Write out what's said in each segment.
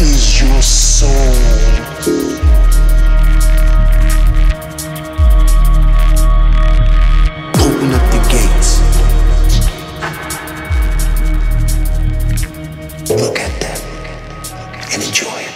your soul. Open up the gates. Look at them and enjoy it.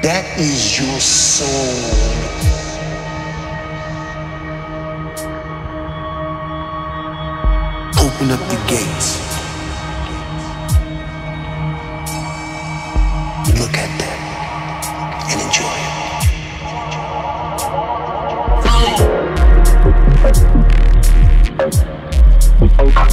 That is your soul. Open up the gates. Look at them and enjoy it.